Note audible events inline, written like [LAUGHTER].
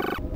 you [LAUGHS]